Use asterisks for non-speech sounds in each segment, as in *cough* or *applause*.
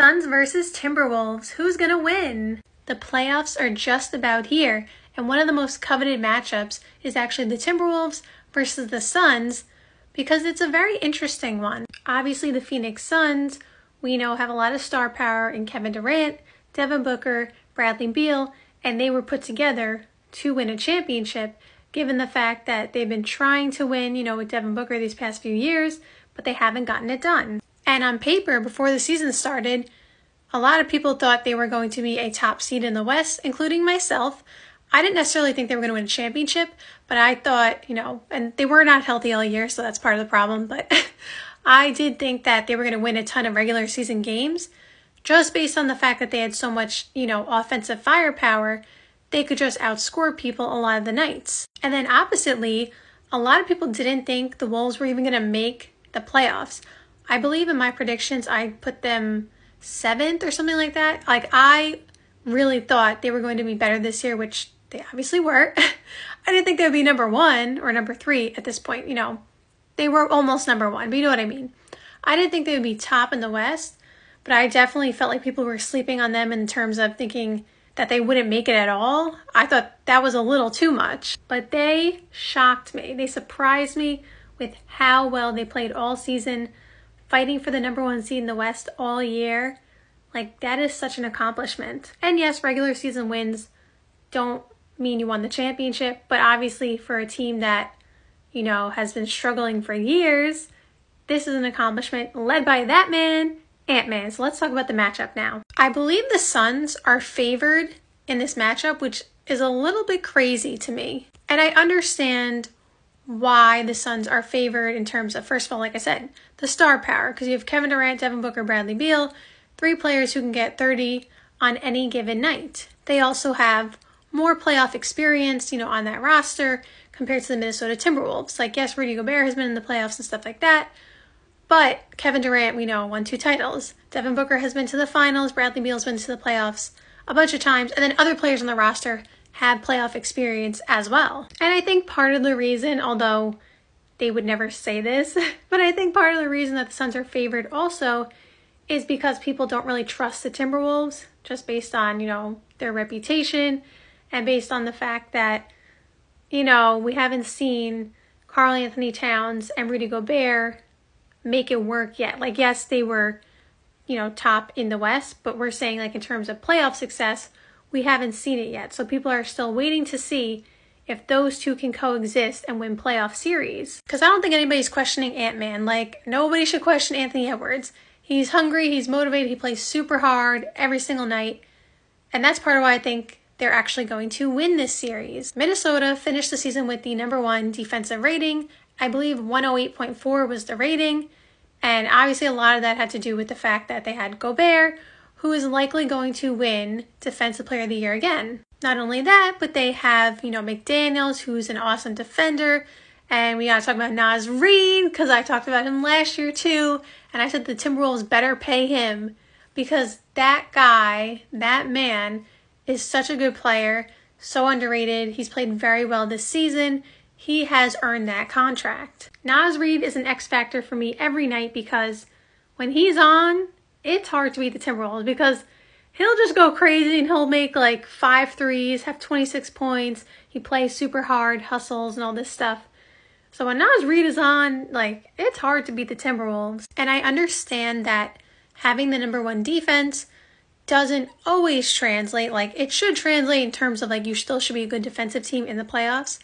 Suns versus Timberwolves. Who's going to win? The playoffs are just about here, and one of the most coveted matchups is actually the Timberwolves versus the Suns because it's a very interesting one. Obviously, the Phoenix Suns, we know, have a lot of star power in Kevin Durant, Devin Booker, Bradley Beal, and they were put together to win a championship given the fact that they've been trying to win, you know, with Devin Booker these past few years, but they haven't gotten it done. And on paper, before the season started, a lot of people thought they were going to be a top seed in the West, including myself. I didn't necessarily think they were going to win a championship, but I thought, you know, and they were not healthy all year, so that's part of the problem. But *laughs* I did think that they were going to win a ton of regular season games just based on the fact that they had so much, you know, offensive firepower. They could just outscore people a lot of the nights. And then oppositely, a lot of people didn't think the Wolves were even going to make the playoffs. I believe in my predictions, I put them seventh or something like that. Like, I really thought they were going to be better this year, which they obviously were. *laughs* I didn't think they would be number one or number three at this point. You know, they were almost number one, but you know what I mean. I didn't think they would be top in the West, but I definitely felt like people were sleeping on them in terms of thinking that they wouldn't make it at all. I thought that was a little too much, but they shocked me. They surprised me with how well they played all season, fighting for the number one seed in the West all year. Like, that is such an accomplishment. And yes, regular season wins don't mean you won the championship, but obviously for a team that, you know, has been struggling for years, this is an accomplishment led by that man, Ant Man. So let's talk about the matchup now. I believe the Suns are favored in this matchup, which is a little bit crazy to me. And I understand why the Suns are favored in terms of, first of all, like I said, the star power, because you have Kevin Durant, Devin Booker, Bradley Beal, three players who can get 30 on any given night. They also have more playoff experience, you know, on that roster compared to the Minnesota Timberwolves. Like, yes, Rudy Gobert has been in the playoffs and stuff like that, but Kevin Durant, we know, won two titles. Devin Booker has been to the finals. Bradley Beal's been to the playoffs a bunch of times. And then other players on the roster have playoff experience as well. And I think part of the reason, although they would never say this, *laughs* but I think part of the reason that the Suns are favored also is because people don't really trust the Timberwolves just based on, you know, their reputation and based on the fact that, you know, we haven't seen Karl-Anthony Towns and Rudy Gobert make it work yet. Like, yes, they were, you know, top in the West, but we're saying, like, in terms of playoff success, we haven't seen it yet. So people are still waiting to see if those two can coexist and win playoff series. Because I don't think anybody's questioning Ant Man. Like, nobody should question Anthony Edwards. He's hungry, he's motivated, he plays super hard every single night. And that's part of why I think they're actually going to win this series. Minnesota finished the season with the number one defensive rating. I believe 108.4 was the rating. And obviously, a lot of that had to do with the fact that they had Gobert, who is likely going to win Defensive Player of the Year again. Not only that, but they have, you know, McDaniels, who's an awesome defender. And we gotta talk about Naz Reid, because I talked about him last year too. And I said the Timberwolves better pay him because that guy, that man, is such a good player, so underrated. He's played very well this season. He has earned that contract. Naz Reid is an X factor for me every night because when he's on, it's hard to beat the Timberwolves because he'll just go crazy and he'll make like five threes, have 26 points. He plays super hard, hustles, and all this stuff. So when Naz Reid is on, like, it's hard to beat the Timberwolves. And I understand that having the number one defense doesn't always translate. Like it should translate in terms of like you still should be a good defensive team in the playoffs.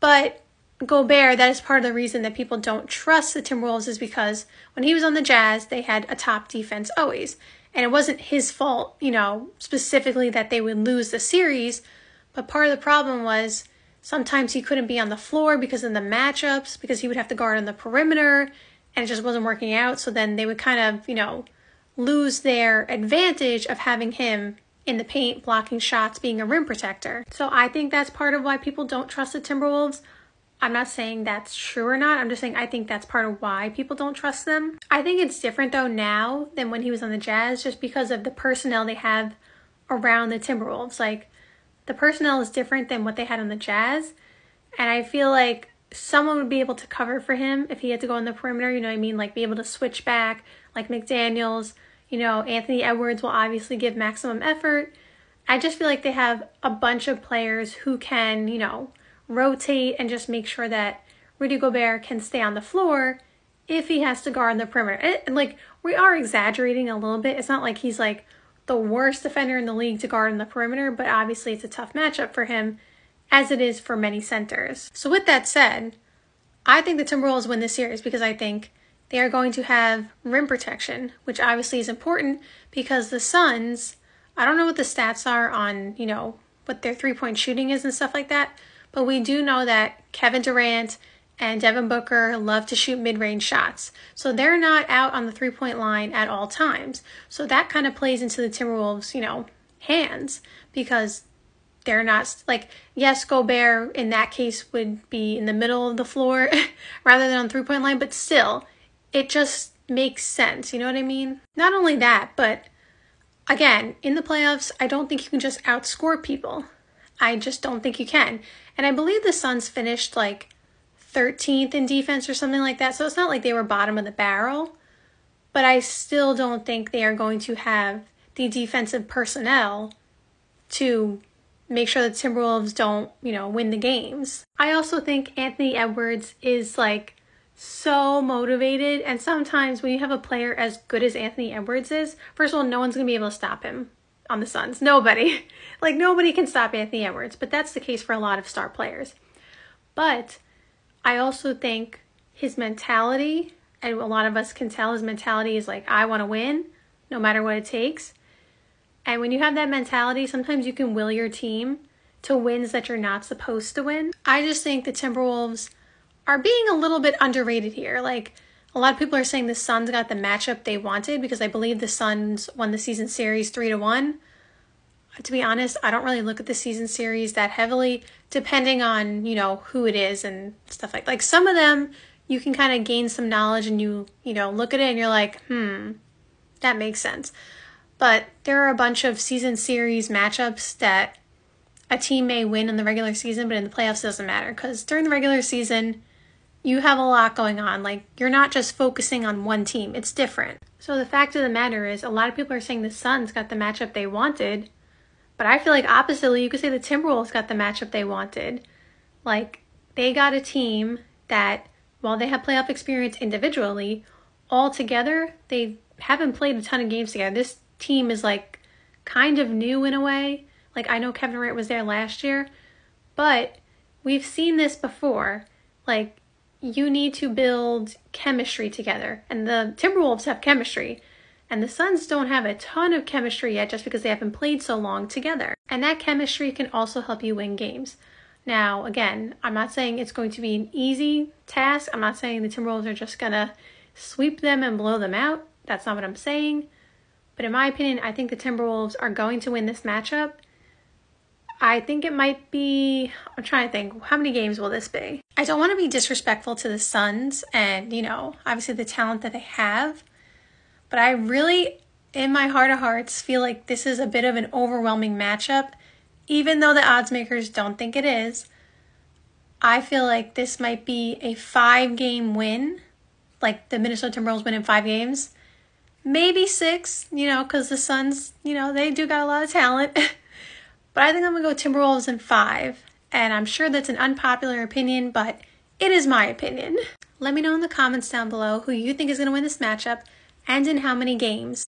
But Gobert, that is part of the reason that people don't trust the Timberwolves is because when he was on the Jazz, they had a top defense always. And it wasn't his fault, you know, specifically that they would lose the series. But part of the problem was sometimes he couldn't be on the floor because of the matchups, because he would have to guard on the perimeter and it just wasn't working out. So then they would kind of, you know, lose their advantage of having him in the paint blocking shots being a rim protector. So I think that's part of why people don't trust the Timberwolves. I'm not saying that's true or not. I'm just saying I think that's part of why people don't trust them. I think it's different though now than when he was on the Jazz just because of the personnel they have around the Timberwolves. Like the personnel is different than what they had on the Jazz. And I feel like someone would be able to cover for him if he had to go on the perimeter, you know what I mean? Like be able to switch back, like McDaniels, You know, Anthony Edwards will obviously give maximum effort. I just feel like they have a bunch of players who can, you know, rotate and just make sure that Rudy Gobert can stay on the floor if he has to guard the perimeter. And, like, we are exaggerating a little bit. It's not like he's like the worst defender in the league to guard on the perimeter, but obviously it's a tough matchup for him, as it is for many centers. So, with that said, I think the Timberwolves win this series because I think they are going to have rim protection, which obviously is important because the Suns, I don't know what the stats are on, you know, what their three point shooting is and stuff like that, but we do know that Kevin Durant and Devin Booker love to shoot mid range shots. So they're not out on the three point line at all times. So that kind of plays into the Timberwolves, you know, hands because they're not like yes gobert in that case would be in the middle of the floor *laughs* rather than on three point line but still it just makes sense you know what i mean not only that but again in the playoffs i don't think you can just outscore people i just don't think you can and i believe the suns finished like 13th in defense or something like that so it's not like they were bottom of the barrel but i still don't think they are going to have the defensive personnel to make sure the Timberwolves don't, you know, win the games. I also think Anthony Edwards is like so motivated and sometimes when you have a player as good as Anthony Edwards is, first of all, no one's going to be able to stop him on the Suns. Nobody. *laughs* like nobody can stop Anthony Edwards, but that's the case for a lot of star players. But I also think his mentality and a lot of us can tell his mentality is like I want to win no matter what it takes. And when you have that mentality, sometimes you can will your team to wins that you're not supposed to win. I just think the Timberwolves are being a little bit underrated here. Like, a lot of people are saying the Suns got the matchup they wanted because I believe the Suns won the season series 3 to 1. To be honest, I don't really look at the season series that heavily depending on, you know, who it is and stuff like like some of them you can kind of gain some knowledge and you, you know, look at it and you're like, "Hmm, that makes sense." But there are a bunch of season series matchups that a team may win in the regular season, but in the playoffs doesn't matter because during the regular season, you have a lot going on. Like, you're not just focusing on one team, it's different. So, the fact of the matter is, a lot of people are saying the Suns got the matchup they wanted, but I feel like oppositely, you could say the Timberwolves got the matchup they wanted. Like, they got a team that, while they have playoff experience individually, all together, they haven't played a ton of games together. This team is like kind of new in a way. Like I know Kevin Durant was there last year, but we've seen this before. Like you need to build chemistry together, and the Timberwolves have chemistry. And the Suns don't have a ton of chemistry yet just because they haven't played so long together. And that chemistry can also help you win games. Now, again, I'm not saying it's going to be an easy task. I'm not saying the Timberwolves are just going to sweep them and blow them out. That's not what I'm saying. But in my opinion, I think the Timberwolves are going to win this matchup. I think it might be, I'm trying to think, how many games will this be? I don't want to be disrespectful to the Suns and, you know, obviously the talent that they have, but I really, in my heart of hearts, feel like this is a bit of an overwhelming matchup. Even though the odds makers don't think it is, I feel like this might be a five game win, like the Minnesota Timberwolves win in five games maybe six, you know, because the Suns, you know, they do got a lot of talent. *laughs* but I think I'm going to go Timberwolves in five. And I'm sure that's an unpopular opinion, but it is my opinion. Let me know in the comments down below who you think is going to win this matchup and in how many games.